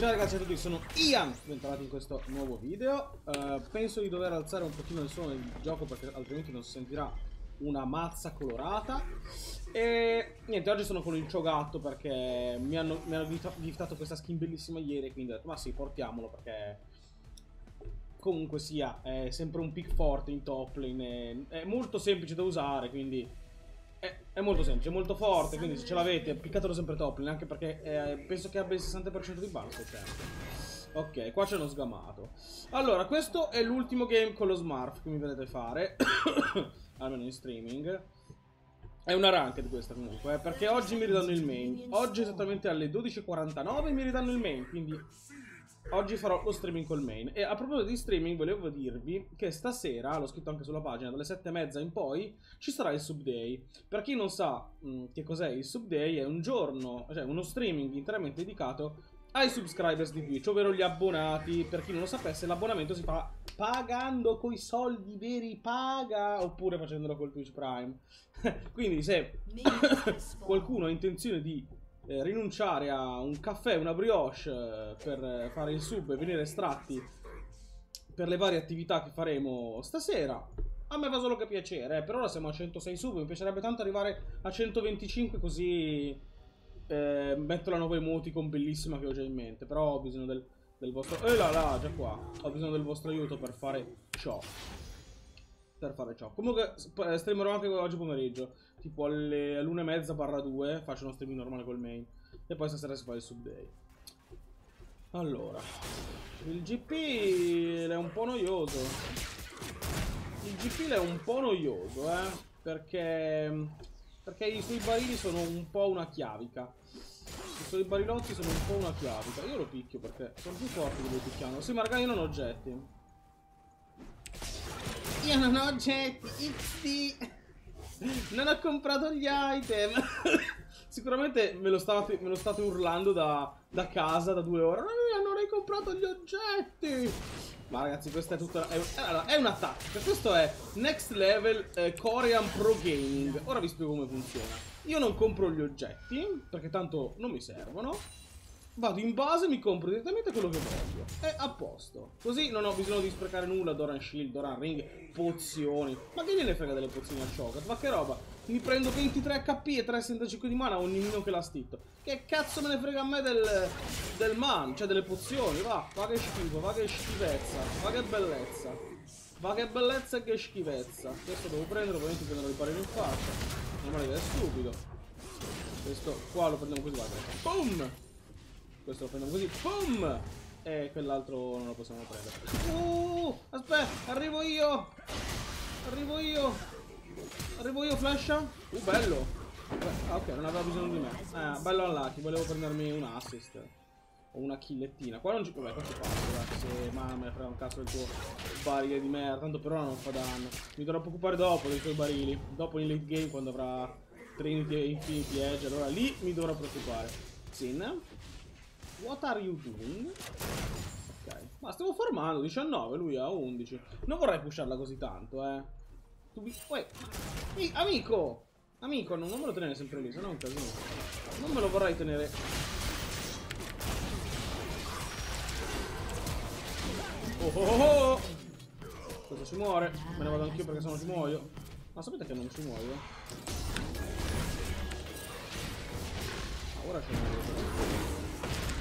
Ciao ragazzi a tutti, sono Ian, bentornati in questo nuovo video. Uh, Penso di dover alzare un pochino il suono del gioco perché altrimenti non si sentirà una mazza colorata. E niente, oggi sono con il Ciogatto perché mi hanno, mi hanno giftato questa skin bellissima ieri Quindi ho detto ma sì, portiamolo perché comunque sia, è sempre un pick forte in top lane È, molto semplice da usare, quindi è, è, molto semplice, è molto forte, quindi se ce l'avete piccatelo sempre top lane, anche perché eh, penso che abbia il 60% di bounce Ok, qua c'è uno sgamato. Allora, questo è l'ultimo game con lo Smurf che mi vedete fare, almeno in streaming. È una ranked questa comunque, eh, perché oggi mi ridanno il main. Oggi esattamente alle 12.49 mi ridanno il main, quindi Oggi farò lo streaming col main. E a proposito di streaming, volevo dirvi che stasera, l'ho scritto anche sulla pagina, dalle sette e mezza in poi, ci sarà il sub day. Per chi non sa mh, mm, che cos'è il sub day, è un giorno, cioè uno streaming interamente dedicato ai subscribers di Twitch, ovvero gli abbonati. Per chi non lo sapesse, l'abbonamento si fa pagando coi soldi veri, paga, oppure facendolo col Twitch Prime. Quindi se qualcuno ha intenzione di eh, rinunciare a un caffè, una brioche eh, per fare il sub e venire estratti per le varie attività che faremo stasera. A me fa solo che piacere, eh. per ora siamo a 106 sub, mi piacerebbe tanto arrivare a 125 così eh, metto la nuova emoticon bellissima che ho già in mente, però ho bisogno del, del vostro... Eh là là, già qua, ho bisogno del vostro aiuto per fare ciò. Per fare ciò. Comunque streamerò anche oggi pomeriggio. Tipo alle, alle 1.30 barra 2 faccio uno streaming normale col main. E poi stasera si fa il sub day. Allora il GP è un po' noioso. Il GP è un po' noioso eh perché perché i suoi barili sono un po' una chiavica. I suoi barilotti sono un po' una chiavica. Io lo picchio perché sono più forti che lo picchiano. Sì ma raga io non ho oggetti io non ho oggetti XD non ho comprato gli item. Sicuramente me lo, state, me lo state urlando da, da, casa da due ore. Non hai comprato gli oggetti. Ma ragazzi, questa è tutta... È, allora, è una tattica. Questo è Next Level eh, Korean Pro Gaming. Ora vi spiego come funziona. Io non compro gli oggetti, perché tanto non mi servono. Vado in base e mi compro direttamente quello che voglio. È a posto. Così non ho bisogno di sprecare nulla. Doran Shield, Doran Ring, pozioni. Ma che gliene frega delle pozioni a Chocat? Ma che roba? Mi prendo 23 HP e 365 di mana ogni mino che l'ha stitto. Che cazzo me ne frega a me del, del man? Cioè delle pozioni. Va, va che schifo, va che schifezza. Va che bellezza. Va che bellezza e che schifezza. Questo devo prendere, ovviamente prendo il parere in faccia. Non me è stupido. Questo qua lo prendiamo così, guarda. Boom! Questo lo prendiamo così. Boom! E quell'altro non lo possiamo prendere. Uh, aspetta, arrivo io! Arrivo io! Arrivo io, flasha! Uh, bello! Beh, ok, non aveva bisogno di me. Eh, bello unlucky, volevo prendermi un assist. O una killettina. Qua non ci... Vabbè, qua ci passo, se ma me ne frega un cazzo del tuo barile di merda. Tanto per ora non fa danno. Mi dovrò preoccupare dopo dei tuoi barili. Dopo in late game, quando avrà Trinity e Infinity Edge. Allora lì mi dovrò preoccupare. Sin. What are you doing? Ok. Ma stiamo formando, 19, lui ha 11. Non vorrei pusharla così tanto, eh. Mi... Uè. amico! Amico, non, me lo tenere sempre lì, se no è un casino. Non me lo vorrei tenere... Oh oh oh! oh. Questo si muore. Me ne vado anch'io perché sennò ci muoio. Ma sapete che non ci muoio? Ah, ora ci muoio.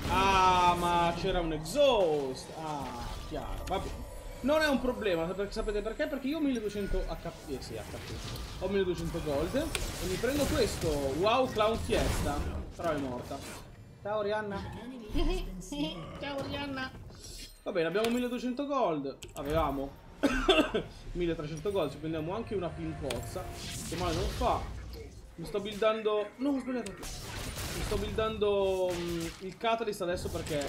Ah, ma c'era un exhaust. Ah, chiaro. Va bene. Non è un problema, sapete perché? Perché io ho 1200 HP, eh sì, HP. Ho 1200 gold e mi prendo questo. Wow, Clown Fiesta. Però è morta. Ciao, Rihanna. Ciao, Rihanna. Va bene, abbiamo 1200 gold. Avevamo 1300 gold. Ci prendiamo anche una pincozza. Che male non fa. Mi sto buildando... No, ho sbagliato. Mi sto buildando um, il Catalyst adesso perché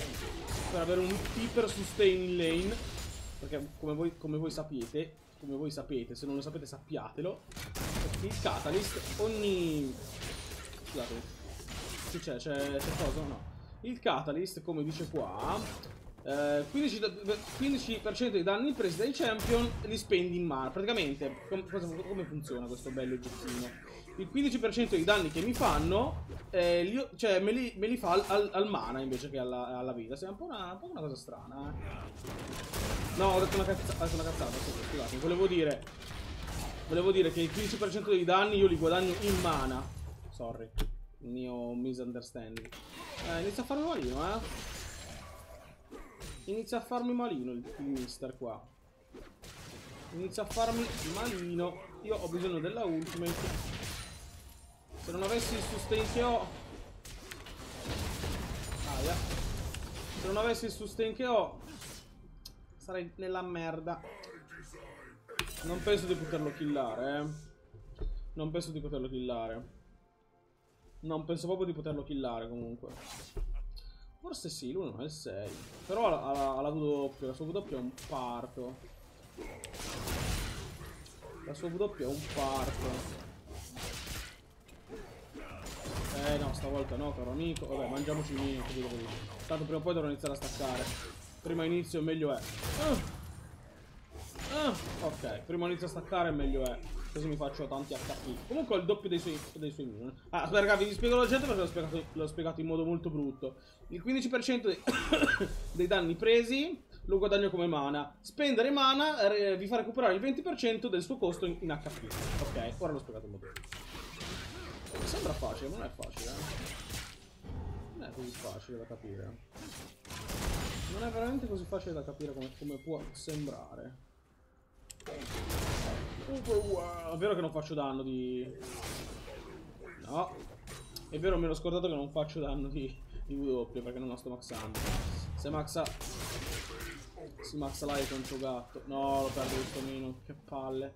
per avere un hyper sustain in lane perché come voi, come voi sapete come voi sapete, se non lo sapete sappiatelo il Catalyst ogni scusate che c'è? c'è cosa? no il Catalyst come dice qua eh, 15%, 15 dei danni presi dai champion li spendi in mana praticamente com come funziona questo bello oggettino il 15% dei danni che mi fanno, eh, li, cioè me li, me li fa al, al, mana invece che alla, alla vita. Sì, è un po' una, un po una cosa strana, eh. No, ho detto una, cazza, ho detto una cazzata, scusate, volevo dire... Volevo dire che il 15% dei danni io li guadagno in mana. Sorry, il mio misunderstanding. Eh, inizia a farmi malino, eh. Inizia a farmi malino il, il mister qua. Inizia a farmi malino. Io ho bisogno della ultimate. Se non avessi il sustain che ho... Aia. Se non avessi il sustain che ho... Sarei nella merda. Non penso di poterlo killare, eh. Non penso di poterlo killare. Non penso proprio di poterlo killare, comunque. Forse sì, lui non è il 6. Però ha, ha, ha la W, la sua W è un parto. La sua W è un parto. Eh no, stavolta no, caro amico. Vabbè, mangiamoci il mio, così così. Tanto prima o poi dovrò iniziare a staccare. Prima inizio meglio è. Uh. Uh. Ok, prima inizio a staccare meglio è. Così mi faccio tanti HP. Comunque ho il doppio dei suoi, dei suoi minion. Ah, aspetta ragazzi, vi spiego la gente perché l'ho spiegato, spiegato, in modo molto brutto. Il 15% dei, dei danni presi lo guadagno come mana. Spendere mana eh, vi fa recuperare il 20% del suo costo in, in HP. Ok, ora l'ho spiegato modo brutto. Sembra facile, ma non è facile, eh. Non è così facile da capire. Non è veramente così facile da capire come, come può sembrare. È vero che non faccio danno di... No. È vero, mi ero scordato che non faccio danno di, di W perché non la sto maxando. Se maxa... Si maxa là con suo gatto. No, lo perdo il stomino. Che palle.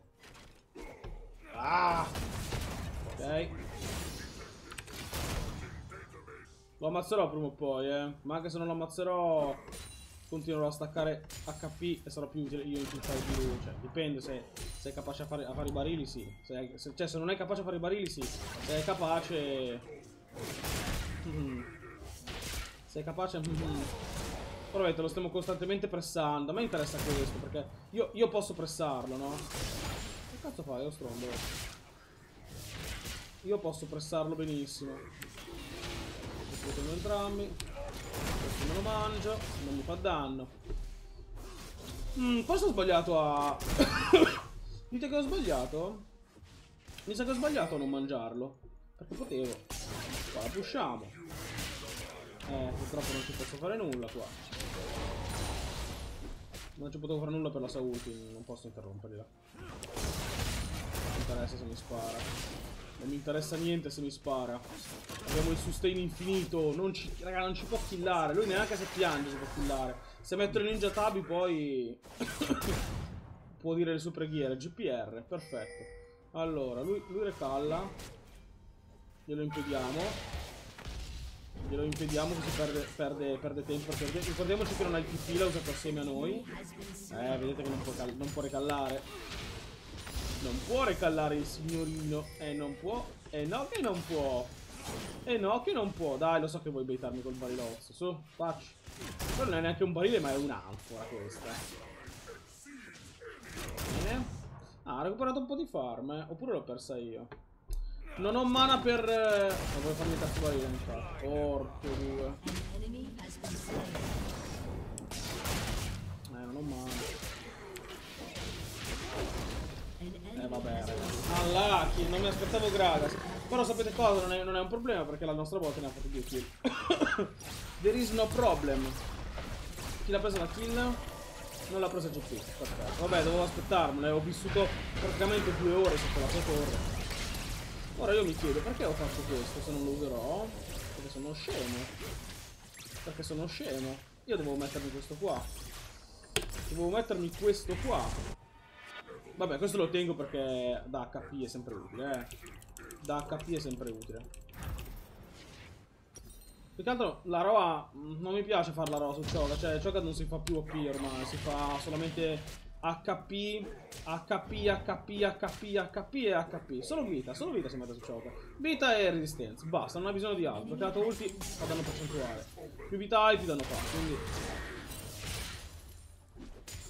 Ah! Ok. Lo ammazzerò prima o poi, eh. Ma anche se non lo ammazzerò, continuerò a staccare HP e sarò più utile io in filtrare di lui. Cioè, dipende se sei capace a fare, a fare i barili, sì. Se, se, cioè, se non è capace a fare i barili, sì. Se è capace... Mm. Sei capace... Mm. Però vedete, lo stiamo costantemente pressando. A me interessa questo, perché io, io posso pressarlo, no? Che cazzo fai, lo strondo? Io posso pressarlo benissimo lo entrambi. Questo me lo mangio, non mi fa danno. Mm, forse ho sbagliato a... Dite che ho sbagliato? Mi sa che ho sbagliato a non mangiarlo. Perché potevo. Qua la pushiamo. Eh, purtroppo non ci posso fare nulla qua. Non ci potevo fare nulla per la ulti, non posso interromperli là. Non interessa se mi spara. Non mi interessa niente se mi spara. Abbiamo il sustain infinito. Non ci, raga, non ci può killare. Lui neanche se piange si può killare. Se metto il ninja tabi poi... può dire le sue preghiere. GPR, perfetto. Allora, lui, lui recalla. Glielo impediamo. Glielo impediamo così perde, perde, perde tempo. Perde... Ricordiamoci che non ha il TP, l'ha usato assieme a noi. Eh, vedete che non può, non può recallare. Non può recallare il signorino. Eh, non può. Eh, no che non può. Eh, no che non può. Dai, lo so che vuoi baitarmi col barilozzo. Su, facci. Però non è neanche un barile, ma è un'anfora questa. Bene. Ah, ha recuperato un po' di farm, eh. Oppure l'ho persa io. Non ho mana per... Non vuoi farmi barile, infatti. Porco due. Eh, non ho mana. Eh vabbè Unlucky, non mi aspettavo Gragas Però sapete cosa? Non è, non è, un problema perché la nostra bot ne ha fatto due kill. There is no problem. Chi l'ha presa la kill? Non l'ha presa GP Perfetto. Vabbè dovevo aspettarmela. Ho vissuto praticamente due ore sotto la sua torre. Ora io mi chiedo perché ho fatto questo se non lo userò? Perché sono scemo. Perché sono scemo. Io devo mettermi questo qua. Devo mettermi questo qua Vabbè, questo lo tengo perché da HP è sempre utile, eh. Da HP è sempre utile. Più che altro la roba... Non mi piace fare la roba su Choga. Cioè, Choga non si fa più OP ormai. Si fa solamente HP, HP, HP, HP, HP e HP. Solo vita, solo vita si mette su Choga. Vita e resistenza. Basta, non ha bisogno di altro. Perché dato ulti fa danno percentuale. Più vita hai, più danno fa. Quindi...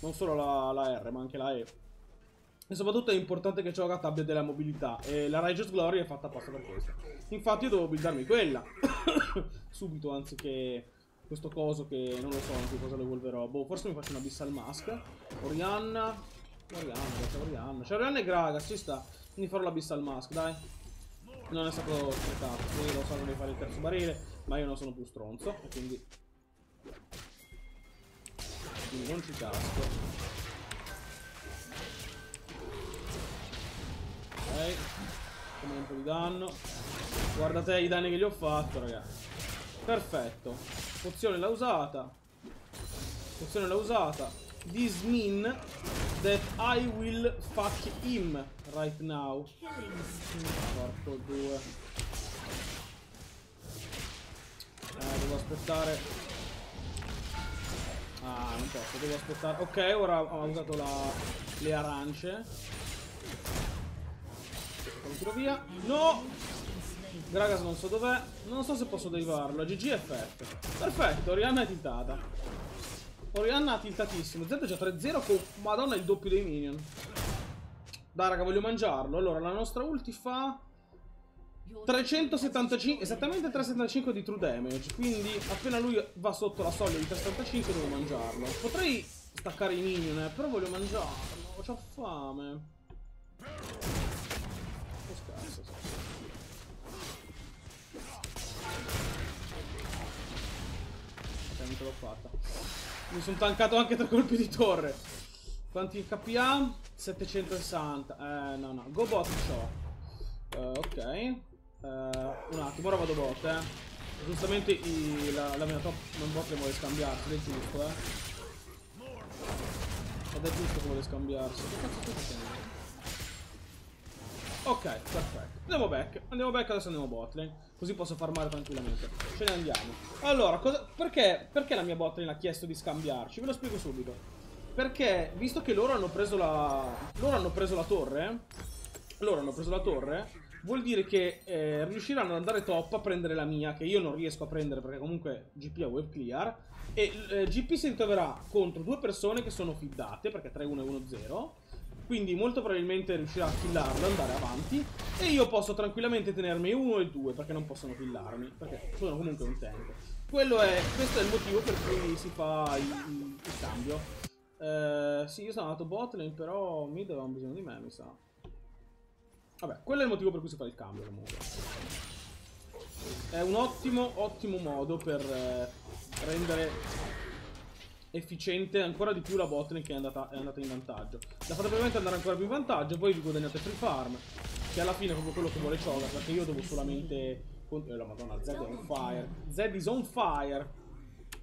Non solo la, la R, ma anche la E. E soprattutto è importante che Cho'Gath abbia della mobilità. E la Righteous Glory è fatta apposta per questo. Infatti io devo buildarmi quella. Subito, anziché questo coso che non lo so anche cosa lo evolverò. Boh, forse mi faccio un Abyssal Mask. Orianna. Orianna, c'è Orianna. C'è Orianna e Gragas, ci sta. Quindi farò l'Abyssal Mask, dai. Non è stato sprecato. Io lo so che devi fare il terzo barile, ma io non sono più stronzo. E quindi... Quindi non ci casco. Ok. Un po' di danno. Guarda te i danni che gli ho fatto, ragazzi. Perfetto. Pozione l'ha usata. Pozione l'ha usata. This mean that I will fuck him right now. Porco due. Eh, devo aspettare. Ah, non posso, devo aspettare. Ok, ora ho usato la... le arance. Tiro via. No! Gragas non so dov'è. Non so se posso derivarlo. GGFF. Perfetto, Orianna è tiltata. Orianna tiltatissimo. Z già 3-0 con... Madonna il doppio dei minion. Dai raga, voglio mangiarlo. Allora, la nostra ulti fa... 375, esattamente 375 di true damage, quindi appena lui va sotto la soglia di 375 devo mangiarlo. Potrei staccare i minion, eh, però voglio mangiarlo, ho fame. L'ho fatta. Mi sono tancato anche tre colpi di torre. Quanti KPA? 760. Eh, no, no. Go bot ciò. Uh, ok. Uh, un attimo, ora vado bot, eh. Giustamente i, la, la, mia top non bot le vuole scambiarsi, è giusto, eh. Ed è giusto che vuole scambiarsi. Che cazzo stai facendo? Ok, perfetto. Andiamo back. Andiamo back, adesso andiamo botlane. Così posso farmare tranquillamente. Ce ne andiamo. Allora, cosa, perché, perché la mia botlane ha chiesto di scambiarci? Ve lo spiego subito. Perché, visto che loro hanno preso la... Loro hanno preso la torre... Loro hanno preso la torre... Vuol dire che eh, riusciranno ad andare top a prendere la mia, che io non riesco a prendere perché comunque GP ha web clear. E eh, GP si ritroverà contro due persone che sono fiddate, perché 3-1 e 1-0 quindi molto probabilmente riuscirà a killarlo, andare avanti. E io posso tranquillamente tenermi uno e due, perché non possono killarmi. Perché sono comunque un tank. Quello è, questo è il motivo per cui si fa il, il, il cambio. Eh, sì, io sono andato botlane, però mid avevano bisogno di me, mi sa. Vabbè, quello è il motivo per cui si fa il cambio comunque. È un ottimo, ottimo modo per eh, rendere efficiente ancora di più la botlane che è andata, è andata in vantaggio. La fate probabilmente andare ancora più in vantaggio, voi vi guadagnate free farm, che alla fine è proprio quello che vuole Choga, perché io devo solamente... Eh, la madonna, Zed è on fire. Zed is on fire.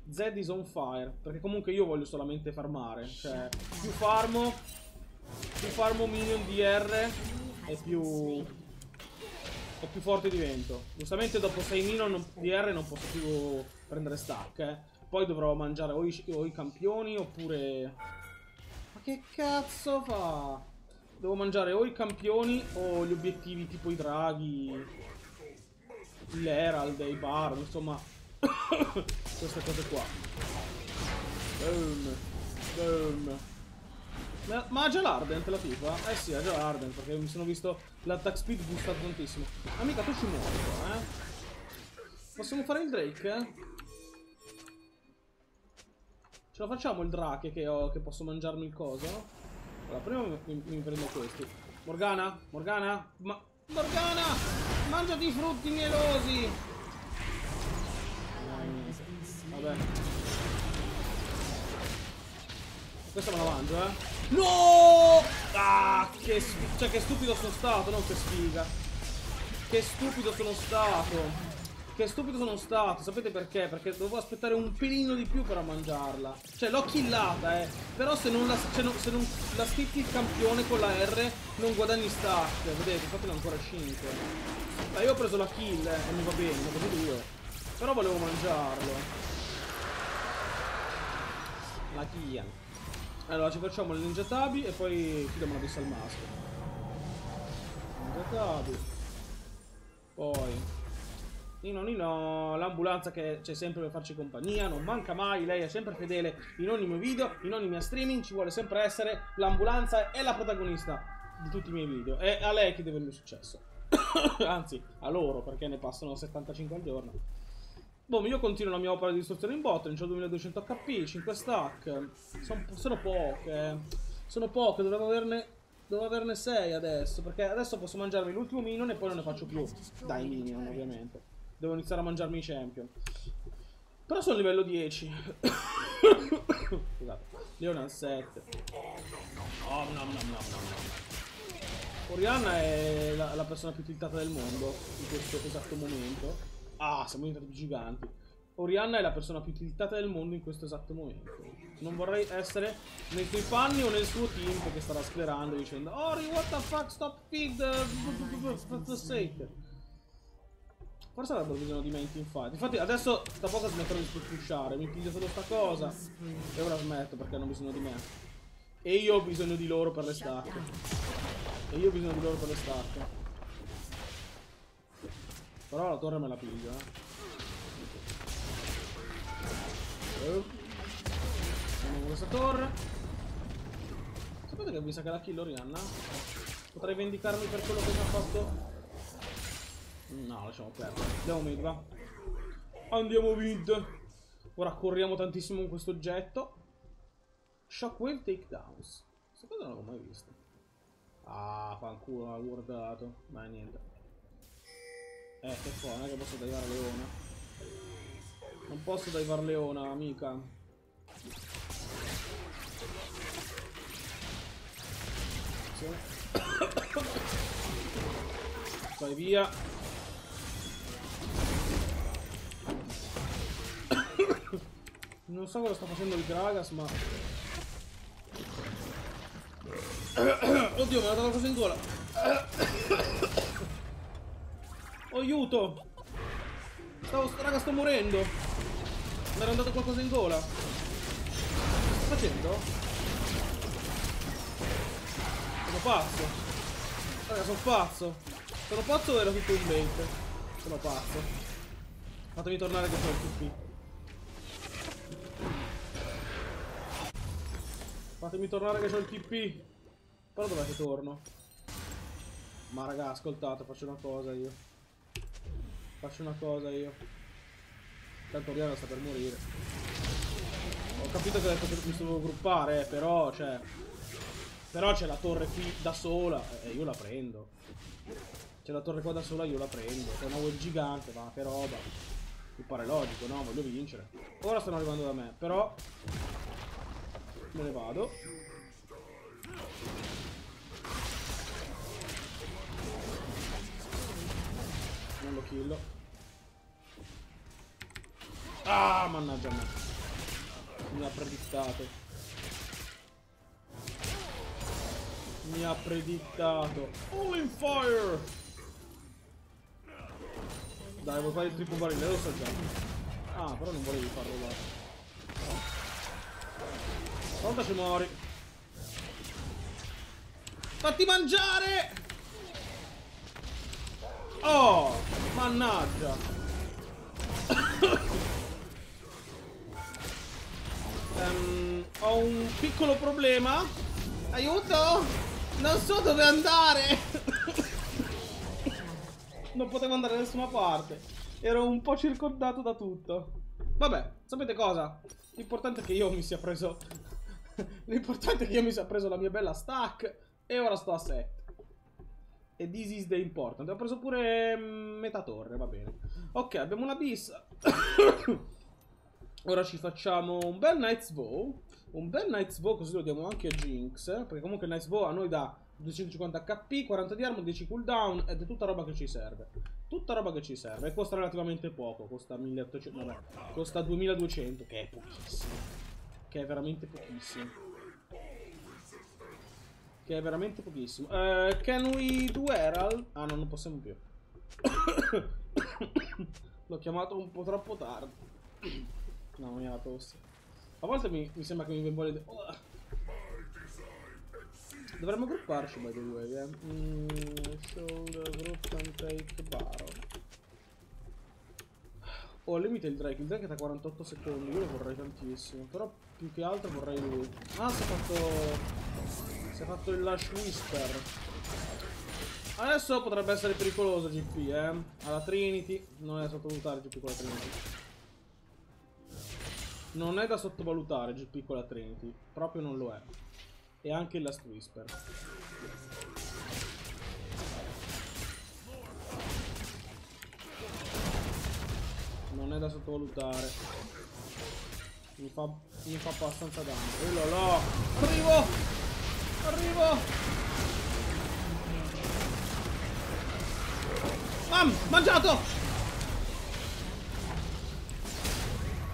Zed is on fire. Perché comunque io voglio solamente farmare. Cioè, più farmo... Più farmo minion di R e più... E più forte divento. Giustamente dopo 6 minion di R non posso più prendere stack, eh. Poi dovrò mangiare o i, o i campioni oppure... Ma che cazzo fa? Devo mangiare o i campioni o gli obiettivi tipo i draghi, l'Herald, i bar, insomma, queste cose qua. Boom, boom. Ma, ha già l'Ardent la tipa? Eh sì, ha già l'Ardent perché mi sono visto l'attack speed boostato tantissimo. Amica, tu ci muori, eh? Possiamo fare il Drake, eh? Ce lo facciamo il drake che, ho, che posso mangiarmi il coso? Allora, prima mi, mi prendo questi. Morgana? Morgana? Ma... Morgana! Mangiati i frutti mielosi! Vabbè. Questa me la mangio, eh. No! Ah, che, cioè, che stupido sono stato, non che sfiga. Che stupido sono stato. Che stupido sono stato, sapete perché? Perché dovevo aspettare un pelino di più per mangiarla. Cioè, l'ho killata, eh. Però se non la, cioè, no, se non la il campione con la R, non guadagni stack. Vedete, ne ho ancora 5. Ma io ho preso la kill, eh, e mi va bene, l'ho preso io. Però volevo mangiarlo. La Kia. Allora, ci facciamo le ninja tabi e poi chiudiamo la vista al maschio. Ninja tabi. Poi Nino Nino, l'ambulanza che c'è sempre per farci compagnia, non manca mai, lei è sempre fedele in ogni mio video, in ogni mia streaming, ci vuole sempre essere, l'ambulanza è la protagonista di tutti i miei video, è a lei che deve il mio successo. Anzi, a loro, perché ne passano 75 al giorno. Boh, io continuo la mia opera di istruzione in bot, ho 2200 HP, 5 stack, sono, sono poche, sono poche, dovevo averne Devo averne 6 adesso, perché adesso posso mangiarmi l'ultimo minion e poi non ne faccio più. Dai minion, ovviamente. Devo iniziare a mangiarmi i champion. Però sono livello 10. Scusate. Leona 7. Oh, no, no, no, no, no. Orianna è la, la persona più tiltata del mondo in questo esatto momento. Ah, siamo diventati giganti. Orianna è la persona più tiltata del mondo in questo esatto momento. Non vorrei essere nei suoi panni o nel suo team che starà sclerando dicendo Ori, what the fuck, stop feed, for the sake. Forse avrebbero bisogno di me in teamfight. Infatti adesso da poco smetterò di pushare, mi piglio solo sta cosa e ora smetto perché hanno bisogno di me. E io ho bisogno di loro per le stacche. E io ho bisogno di loro per le stacche. Però la torre me la piglio, eh. Andiamo questa torre. Sapete che mi sa che la kill Orianna? Potrei vendicarmi per quello che mi ha fatto. No, lasciamo perdere. Andiamo mid, va. Andiamo mid. Ora corriamo tantissimo con questo oggetto. Shockwave takedowns. Questa cosa non l'ho mai vista. Ah, fanculo, l'ha guardato. Ma niente. Eh, che fa, non è che posso tagliare leone. Non posso divar leona, amica. Vai via. Non so cosa sta facendo il Gragas, ma... Oddio, mi ha dato qualcosa in gola. Aiuto! Stavo, raga, sto morendo. Mi era andato qualcosa in gola. Che sto facendo? Sono pazzo. Raga, sono pazzo. Sono pazzo o era tutto un bait? Sono pazzo. Fatemi tornare che sono il TP. Fatemi tornare che ho il TP. Però dov'è che torno? Ma raga, ascoltate, faccio una cosa io. Faccio una cosa io. Tanto Oriana sta per morire. Ho capito che che mi dovevo gruppare, eh, però, cioè... Però c'è la torre qui da sola, e io la prendo. C'è la torre qua da sola, io la prendo. C'è una web gigante, ma che roba. Mi pare logico, no? Voglio vincere. Ora stanno arrivando da me, però... Me ne vado. Non lo killo. Ah, mannaggia me. Mi ha predittato. Mi ha predittato. All in fire! Dai, vuoi fare il triplo barile? Lo so già. Ah, però non volevi farlo là. Stavolta ci muori. Fatti mangiare! Oh! Mannaggia! um, ho un piccolo problema. Aiuto! Non so dove andare! non potevo andare da nessuna parte. Ero un po' circondato da tutto. Vabbè, sapete cosa? L'importante è che io mi sia preso... L'importante è che io mi sia preso la mia bella stack e ora sto a 7. E this is the important. Ho preso pure mm, metà torre, va bene. Ok, abbiamo una bis. Ora ci facciamo un bel Knight's Bow. Un bel Knight's Bow, così lo diamo anche a Jinx. Perché comunque il Knight's Bow a noi dà 250 HP, 40 di armor, 10 cooldown ed è tutta roba che ci serve. Tutta roba che ci serve. E costa relativamente poco. Costa 1800. Vabbè, costa 2200, che è pochissimo. Che è veramente pochissimo. Che è veramente pochissimo. Uh, can we do Herald? Ah no, non possiamo più. L'ho chiamato un po' troppo tardi. no, mi ha tosse. A volte mi, mi, sembra che mi voglia... Oh. Dovremmo grupparci, by the way, eh. Mm, the group can take battle. Ho al limite il Drake. Il Drake è a 48 secondi. Io lo vorrei tantissimo. Però più che altro vorrei lui. Ah, si è fatto. Si è fatto il Lash Whisper. Adesso potrebbe essere pericoloso GP, eh. Alla Trinity. Non è da sottovalutare GP con la Trinity. Non è da sottovalutare GP con la Trinity. Proprio non lo è. E anche il Last Whisper. Non è da sottovalutare. Mi fa, mi fa abbastanza danno. Oh là là! Arrivo! Arrivo! Mam! Mangiato!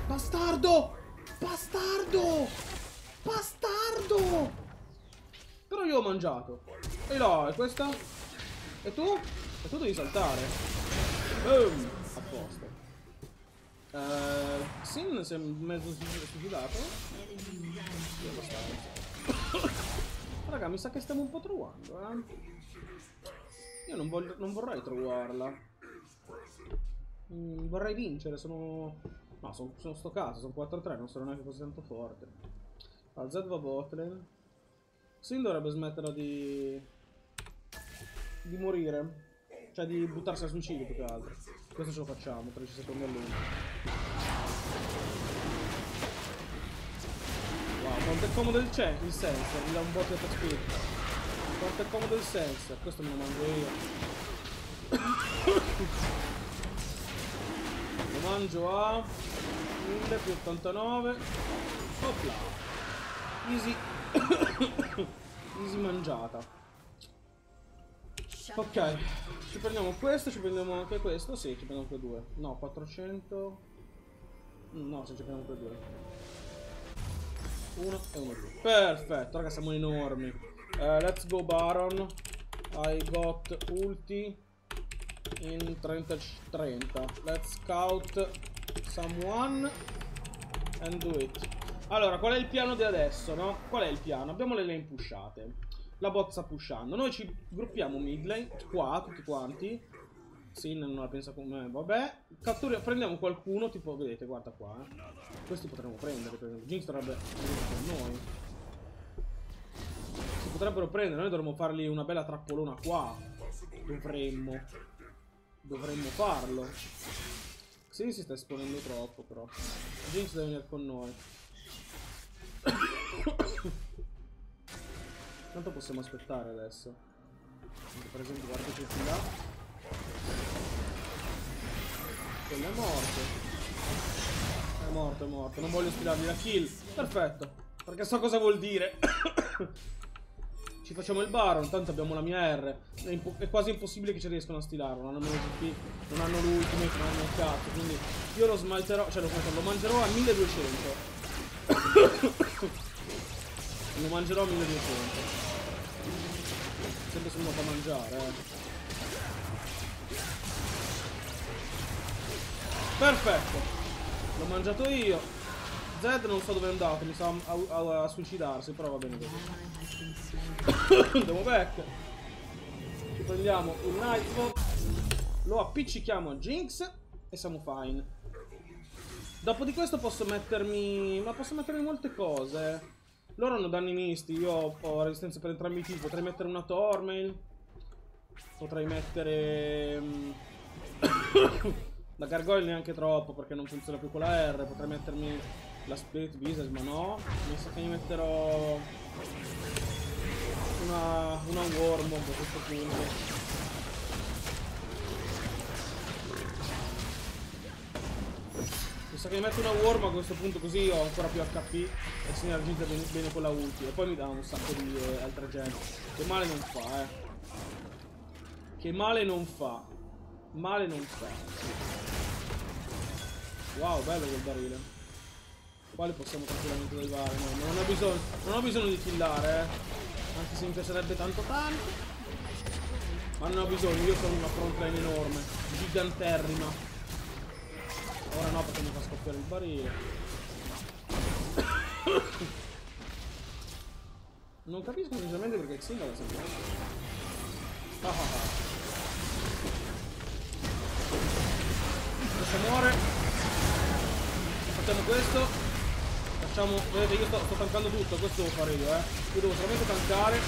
Bastardo! Bastardo! Bastardo! Però io ho mangiato. E là, e questa? E tu? E tu devi saltare. Boom! A posto. Uh, Sin si è mezzo suicidato. Raga, mi sa che stiamo un po' trovando, eh. Io non, voglio, non vorrei trovarla. Mm, vorrei vincere, sono... No, sono, sono sto caso, sono 4-3, non sono neanche così tanto forte. Al Z va botlane. Sin dovrebbe smetterla di... di morire. Cioè di buttarsi al suicidio più che altro. Questo ce lo facciamo, 13 secondi all'uno. Wow, quanto è comodo il, il sensor, gli dà un bot di attack speed. Quanto è comodo il sensor, questo me lo mangio io. lo mangio a 1000 più 89. Opla. Easy. Easy mangiata. Ok, ci prendiamo questo, ci prendiamo anche questo. Sì, ci prendiamo quei due. No, 400. No, se ci prendiamo quei due. Uno e uno più. Perfetto, raga, siamo enormi. Uh, let's go Baron. I got ulti in 30-30. Let's scout someone and do it. Allora, qual è il piano di adesso, no? Qual è il piano? Abbiamo le lane pushate la bot sta pushando. Noi ci gruppiamo mid lane, qua, tutti quanti. Sin non la pensa come vabbè. Catturiamo, prendiamo qualcuno, tipo, vedete, guarda qua. Eh. Questi potremmo prendere, per esempio. Jinx dovrebbe con noi. Si potrebbero prendere, noi dovremmo fargli una bella trappolona qua. Dovremmo. Dovremmo farlo. Sin si sta esponendo troppo, però. Jinx deve venire con noi. Tanto possiamo aspettare adesso. Per esempio, guarda qui là. Quello è morto. È morto, è morto. Non voglio sfilargli la kill. Perfetto. Perché so cosa vuol dire. ci facciamo il baron, tanto abbiamo la mia R. È, è, quasi impossibile che ci riescano a stilarlo. Non hanno GP, non hanno l'ultimate, non hanno il cazzo. Quindi io lo smalterò, cioè lo, lo mangerò a 1200. lo mangerò a 1200 sempre sono da mangiare, eh. Perfetto. L'ho mangiato io. Zed non so dove è andato, mi sa a, a, a suicidarsi, però va bene così. Andiamo back. Ci prendiamo il Nightbot. Lo appiccichiamo a Jinx e siamo fine. Dopo di questo posso mettermi... Ma posso mettermi molte cose. Loro hanno danni misti, io ho resistenza per entrambi i tipi. Potrei mettere una Tormail. Potrei mettere... Mm, la Gargoyle neanche troppo perché non funziona più con la R. Potrei mettermi la Split Business, ma no. Mi sa che mi metterò... Una, una Worm a questo punto. Mi sa che mi metto una worm a questo punto così ho ancora più HP e sinergizza bene, bene con la ulti. E poi mi dà un sacco di eh, altra gente. Che male non fa, eh. Che male non fa. Male non fa. Wow, bello quel barile. Quale possiamo tranquillamente arrivare? No, non ho bisogno, non ho bisogno di killare, eh. Anche se mi piacerebbe tanto tanto. Ma non ho bisogno, io sono una frontline enorme, giganterrima. Ora no perché mi fa scoppiare il barile. Non capisco sinceramente perché Xinga l'ha sempre ah, ah, ah. Questo muore. Buttiamo questo. Facciamo... Vedete, io sto, sto tankando tutto. Questo devo fare io, eh. Io devo solamente tankare.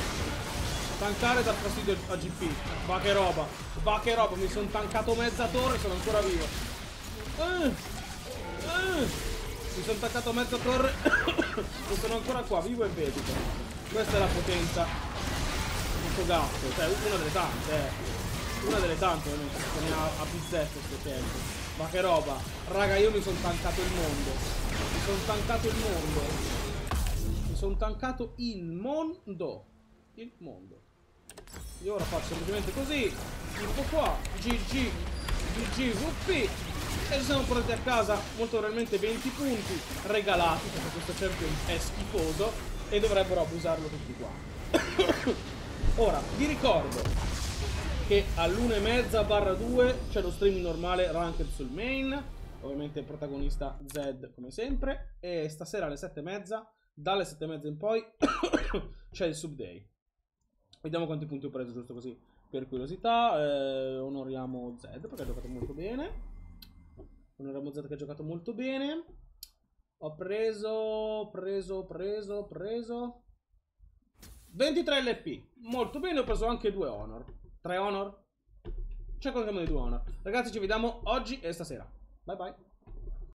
Tankare dar fastidio a GP. Va che roba. Va che roba. Mi sono tankato mezza torre e sono ancora vivo. Mi sono tankato mezza torre e sono ancora qua, vivo e vedico. Questa è la potenza di questo gatto. Cioè, una delle tante, eh. Una delle tante ovviamente, ne ha a bizzetto sto tempo. Ma che roba. Raga, io mi sono tancato il mondo. Mi sono tancato il mondo. Mi sono tancato il mondo. Il mondo. Io ora faccio semplicemente così. Tipo qua. GG. GG VP. E ci siamo portati a casa molto probabilmente 20 punti regalati perché questo champion è schifoso e dovrebbero abusarlo tutti qua. ora, vi ricordo che all'1.30 barra 2 c'è lo streaming normale ranked sul main. Ovviamente protagonista Zed come sempre. E stasera alle 7.30, dalle 7.30 in poi, c'è il sub day. Vediamo quanti punti ho preso giusto così per curiosità. Eh, onoriamo Zed perché ha giocato molto bene. Onoriamo Zed che ha giocato molto bene. Ho preso, preso, preso, preso... 23 LP. Molto bene, ho preso anche due honor. 3 honor? Ci accorgiamo di 2 honor. Ragazzi, ci vediamo oggi e stasera. Bye bye.